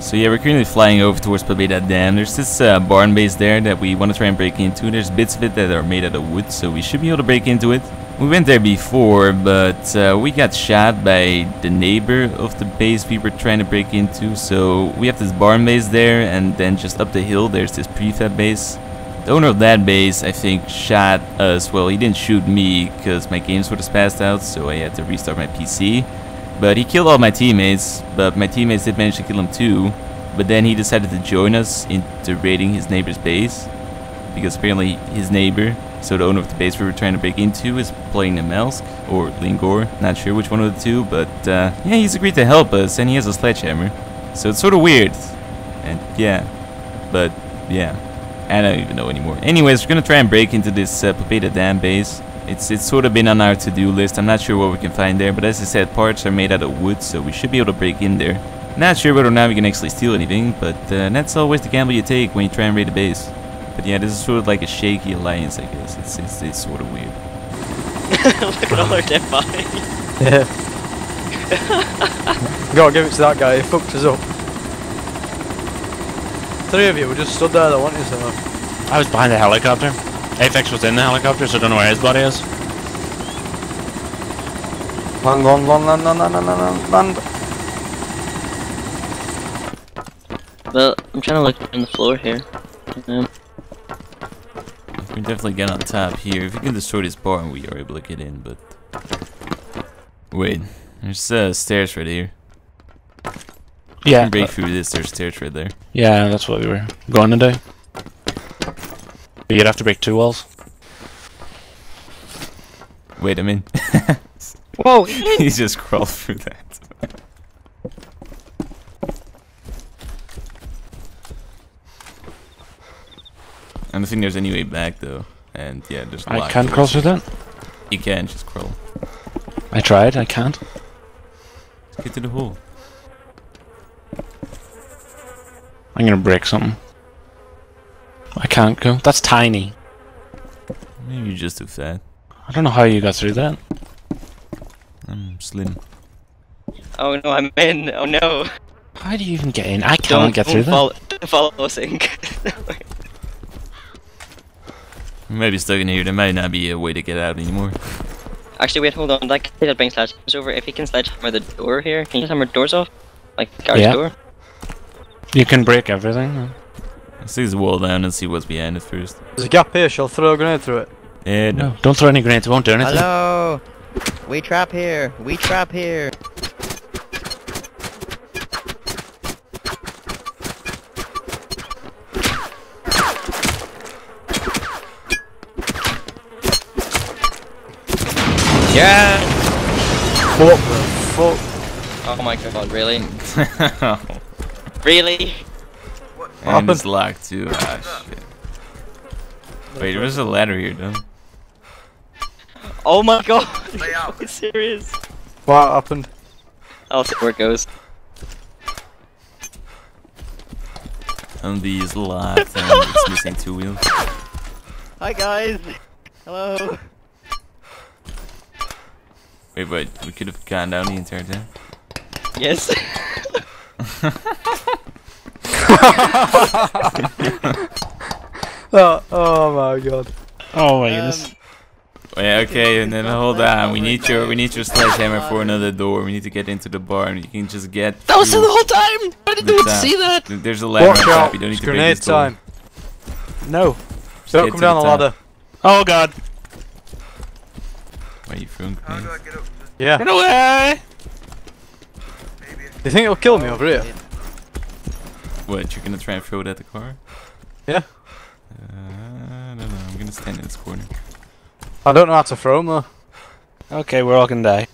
So yeah, we're currently flying over towards Pobeda Dam. There's this uh, barn base there that we want to try and break into. There's bits of it that are made out of wood, so we should be able to break into it. We went there before, but uh, we got shot by the neighbor of the base we were trying to break into. So we have this barn base there, and then just up the hill there's this prefab base. The owner of that base, I think, shot us. Well, he didn't shoot me because my game sort of passed out, so I had to restart my PC. But he killed all my teammates, but my teammates did manage to kill him too. But then he decided to join us into raiding his neighbor's base. Because apparently his neighbor, so the owner of the base we were trying to break into, is playing Namalsk or Lingor. Not sure which one of the two, but uh, yeah, he's agreed to help us and he has a sledgehammer. So it's sort of weird. And yeah, but yeah, I don't even know anymore. Anyways, we're gonna try and break into this uh, Dam base. It's it's sort of been on our to-do list. I'm not sure what we can find there, but as I said, parts are made out of wood, so we should be able to break in there. Not sure whether or not we can actually steal anything, but uh, that's always the gamble you take when you try and raid a base. But yeah, this is sort of like a shaky alliance, I guess. It's it's, it's sort of weird. Look at all our dead bodies. Yeah. Gotta give it to that guy, he fucked us up. Three of you were just stood there, though, weren't so? I was behind the helicopter. Apex was in the helicopter, so I don't know where his body is. Land, land, land, land, land, land, land, land. Well, I'm trying to look in the floor here. Um, We can definitely get on top here. If you can destroy this barn, we are able to get in, but... Wait, there's uh, stairs right here. You Yeah, can break through this, there's stairs right there. yeah, that's what we were going to do. But you'd have to break two walls. Wait, a minute. Whoa! he just crawled through that. I don't think there's any way back though. And yeah, there's a I lock can't crawl cross through that. You can just crawl. I tried, I can't. Get to the hole. I'm gonna break something. I can't go. That's tiny. Maybe you're just too fat. I don't know how you got through that. I'm slim. Oh no, I'm in. Oh no. How do you even get in? I can't Don't, get don't through that. follow, Don't follow Sink. Maybe stuck in here. There might not be a way to get out anymore. Actually, wait, hold on. That guy that brings sledgehammers over, if he can sledgehammer the door here, can you just hammer doors off? Like, garage Yeah. door? You can break everything. Let's see this wall down and see what's behind it first. There's a gap here, shall I throw a grenade through it? Eh, no. No, don't throw any grenades. It won't do anything. Hello! We trap here! We trap here! Yeah! What the fuck? Oh my god, really? Really? And it's locked too. Ah, shit. Wait, there's a ladder here, though. Oh my god! Are you serious? What happened? I'll see where it goes. And these locked and it's missing two wheels. Hi guys! Hello! Wait, wait, we could have gone down the entire time. Yes. Oh, oh my god. Oh my Um, goodness. Wait, okay, and then hold on. We need your we need your sledgehammer for another door. We need to get into the barn. You can just get. That was through the whole time! I didn't the even see that! There's a ladder Watch on top. out! You don't need It's to break grenade this door. time. No. Just Don't come down the top. ladder. Oh god. Why are you throwing grenades? Yeah. Get away! Do you think it'll kill me over here? What? You're gonna try and throw it at the car? Yeah. Uh, I don't know. I'm gonna stand in this corner. I don't know how to throw them though. Okay, we're all gonna die.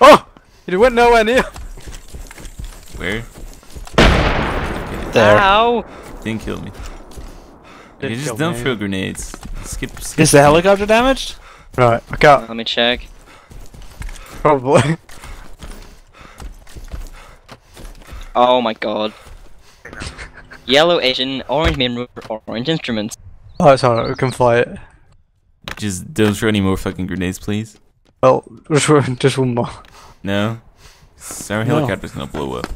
Oh! You went nowhere near. Where? There. Ow! Didn't kill me. Did you just don't me. throw grenades. Skip. skip Is the helicopter damaged? Right, I can't. Let me check. Probably. Oh my god. Yellow Asian, orange main rotor, orange instruments. oh, it's alright, we can fly it. Just don't throw any more fucking grenades, please. Well, just one, just one more. No. So our No. helicopter's gonna blow up.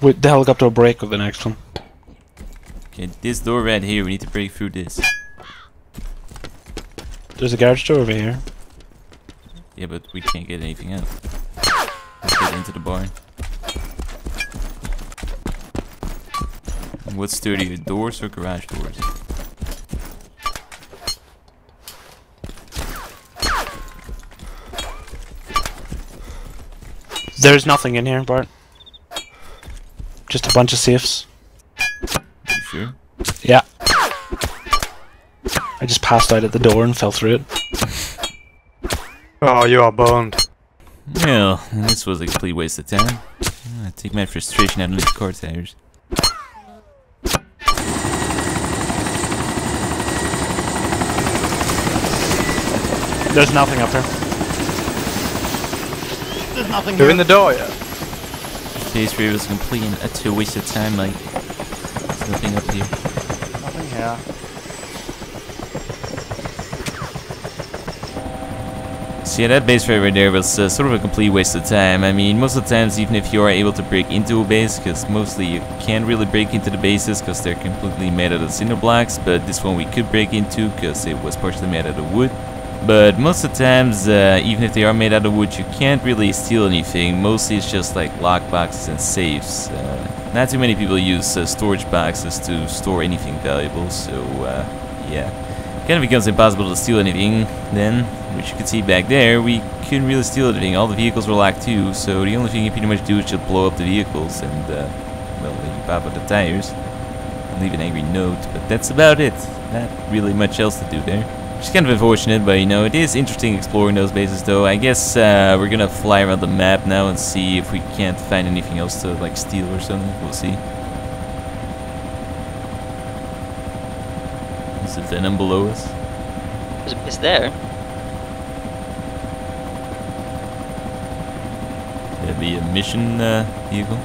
With the helicopter will break with the next one. Okay, this door right here, we need to break through this. There's a garage door over here. Yeah, but we can't get anything out. Let's get into the barn. What's sturdier, doors or garage doors? There's nothing in here, Bart. Just a bunch of safes. You sure? Yeah. I just passed out at the door and fell through it. Oh, you are boned. Well, this was a complete waste of time. I take my frustration out on these car tires. There's nothing up here. You're in the door yet? Case three was a complete and utter waste of time, like there's nothing up here. Nothing here. So yeah, that base raid right there was uh, sort of a complete waste of time. I mean, most of the times, even if you are able to break into a base, because mostly you can't really break into the bases because they're completely made out of cinder blocks, but this one we could break into because it was partially made out of wood. But most of the times, uh, even if they are made out of wood, you can't really steal anything. Mostly it's just like lockboxes and safes. Uh, not too many people use uh, storage boxes to store anything valuable, so uh, yeah. Kind of becomes impossible to steal anything then, which you can see back there, we couldn't really steal anything. All the vehicles were locked too, so the only thing you pretty much do is just blow up the vehicles and, uh, well, maybe pop out the tires. Leave an angry note, but that's about it. Not really much else to do there. Which is kind of unfortunate, but you know, it is interesting exploring those bases though. I guess uh, we're gonna fly around the map now and see if we can't find anything else to like steal or something. We'll see. Is the venom below us? It's, it's there. That'd be a mission uh, vehicle.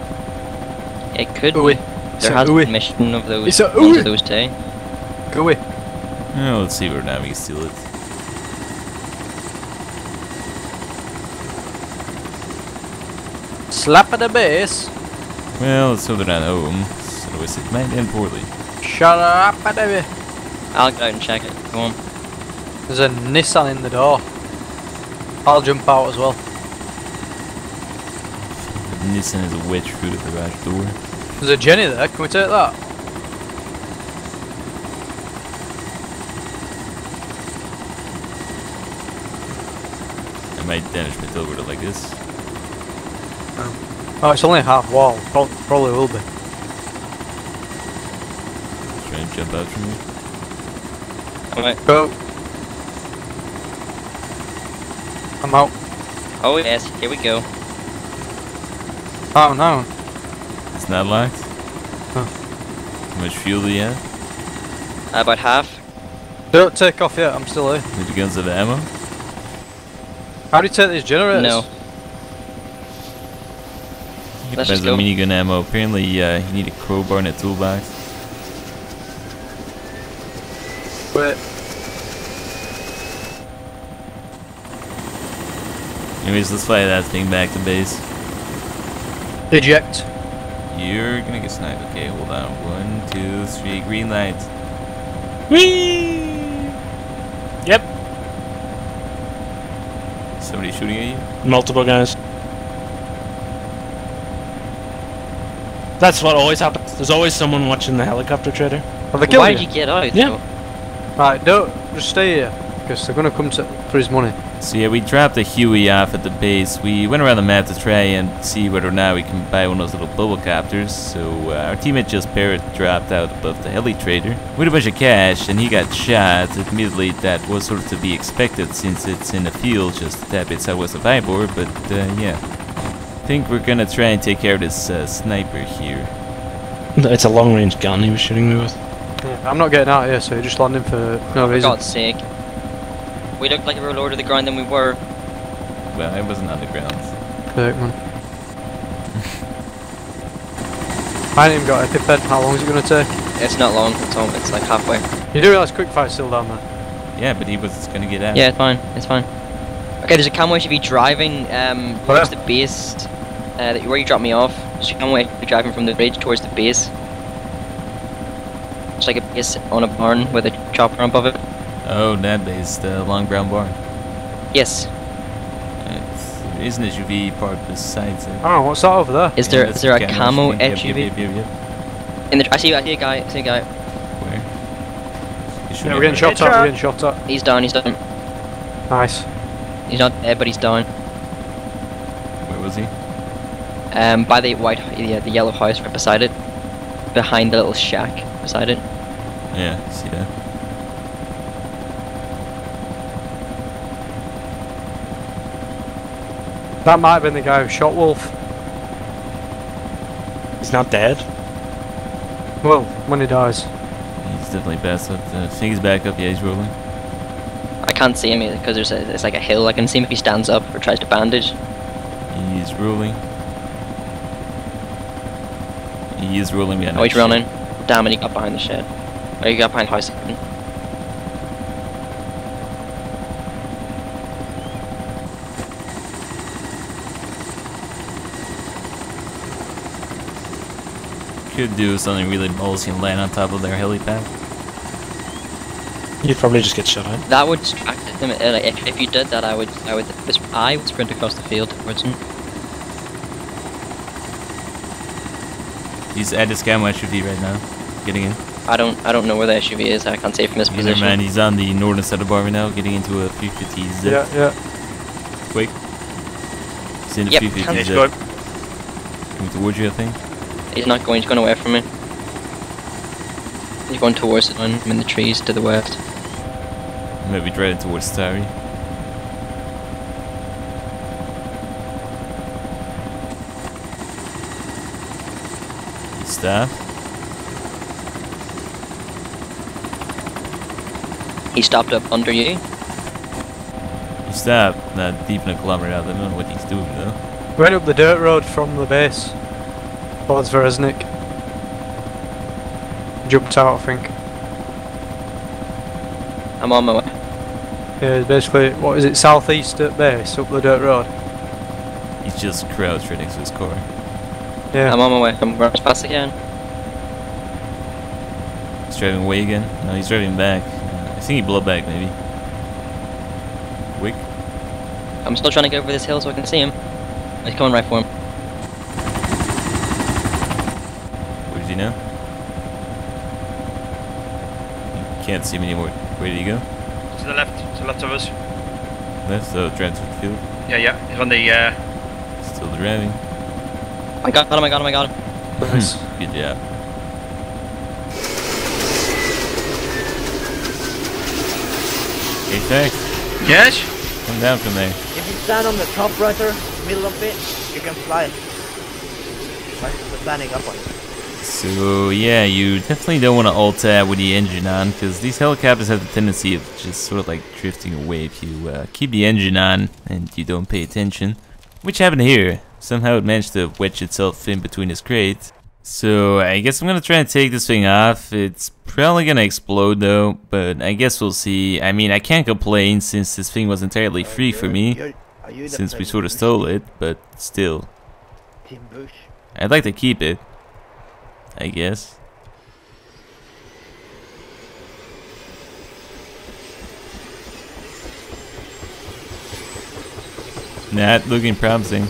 It could Ooey. be. It's There a has ooey. been mission of those It's a ones of those today. Go away. Oh, let's see where now we can steal it. Slap at the base. Well, let's hope they're not home. So otherwise it might end poorly. Shut up at the base. I'll go out and check it. Come on. There's a Nissan in the door. I'll jump out as well. Nissan has a wedge through the garage door. There's a Jenny there. Can we take that? I might damage my tiltrotor like this. Oh, it's only half wall. Pro- Probably will be. Try and jump out from me. Alright. Go. I'm out. Oh yes, here we go. Oh no. It's not locked. Huh. How much fuel do you have? About half. Don't take off yet. I'm still here. Do the guns have ammo? How do you take these generators? No. Let's Depends just on go. minigun ammo. Apparently, uh, you need a crowbar and a toolbox. Wait. Anyways, let's fly that thing back to base. Eject. You're gonna get sniped. Okay, hold on. One, two, three. Green light. Whee! Yep. Somebody shooting at you? Multiple guys. That's what always happens. There's always someone watching the helicopter trader. Have they killed Why you? did you get out? Yeah. though? Right, don't just stay here because they're gonna come to for his money. So yeah, we dropped a Huey off at the base. We went around the map to try and see whether or not we can buy one of those little bubble copters. So uh, our teammate just parrot dropped out above the heli trader with a bunch of cash, and he got shot. Admittedly, that was sort of to be expected since it's in a field just a tad bit southwest of Vybor. But uh, yeah, I think we're gonna try and take care of this uh, sniper here. It's a long range gun he was shooting me with. Yeah, I'm not getting out of here, so you're just landing for no For reason. God's sake. We looked like we were lower to the ground than we were. Well, I wasn't on the ground. Perfect, man. I ain't even got a pip head. How long is it gonna take? It's not long. It's home. It's like halfway. You do realise Quickfire's still down there? Yeah, but he was gonna get out. Yeah, it's fine. It's fine. Okay, there's a camo be driving um Where? towards the base uh, that- where you dropped me off. There's a camo You're driving from the bridge towards the base. It's like a base on a barn with a chopper above it. Oh, that base, the long brown barn. Yes. It's, there is an SUV parked beside it. Oh, what's that over there? Is Yeah, there that's is there a the camo SUV. Yep, Yep, yep, yep, yep. In the I see I see a guy. I see a guy. Where? Yeah, we're getting shot at, we're getting shot at. He's down. He's down. Nice. He's not dead, but he's down. Where was he? Um, by the white, yeah, the yellow house right beside it, behind the little shack beside it. Yeah, see that. That might have been the guy who shot Wolf. He's not dead. Well, when he dies. He's definitely passed out. Uh, I think he's back up. Yeah, he's rolling. I can't see him because there's a, it's like a hill. I can see him if he stands up or tries to bandage. He's rolling. He is rolling behind Oh, he's running. Damn it, he got behind the shed. Or he got behind the house. Could do something really ballsy and land on top of their helipad. You'd probably just get shot at. That would distract him. uh, If, if you did that, I would, I would, I would sprint across the field towards him. He's at his camo SUV right now, getting in. I don't, I don't know where the SUV is. I can't see it from this Either position. man, he's on the northern side of the bar right now, getting into a 350 zip. Yeah, yeah. Quick. He's in the Yep, 350 can- zip. He's. Coming towards you, I think. He's not going. He's going away from me. He's going towards it. I'm in the trees to the west. Maybe driving towards Tari. He stopped. He stopped up under you. He stopped. Not deep in a kilometer out. I don't know what he's doing though. Went up the dirt road from the base. Towards Veresnik. Jumped out, I think. I'm on my way. Yeah, it's basically, what is it, southeast at base, up the dirt road. He's just crouched right next to his car. Yeah. I'm on my way. I'm running fast again. He's driving away again. No, he's driving back. Uh, I think he blew back maybe. Quick. I'm still trying to get over this hill so I can see him. He's coming right for him. Where did he now? You can't see him anymore. Where did he go? To the left, to the left of us. Left, the transfer field. Yeah, yeah. He's on the. Uh, Still driving. I got him. I got him. I got him. Nice. Good job. Okay, thanks. yes. Come down from there. If you stand on the top rudder, middle of it, you can fly. Like we're standing up on it. So yeah, you definitely don't want to alt tab with the engine on because these helicopters have the tendency of just sort of like drifting away if you uh, keep the engine on and you don't pay attention. Which happened here. Somehow it managed to wedge itself in between his crates. So I guess I'm gonna try and take this thing off. It's probably gonna explode though, but I guess we'll see. I mean, I can't complain since this thing was entirely free for me You're- are you the since we sort of stole it, but still. I'd like to keep it. I guess. Not looking promising.